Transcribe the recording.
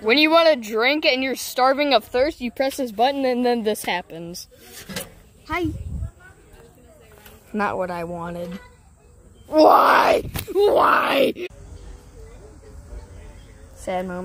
When you want to drink and you're starving of thirst, you press this button and then this happens. Hi. Not what I wanted. Why? Why? Sad moment.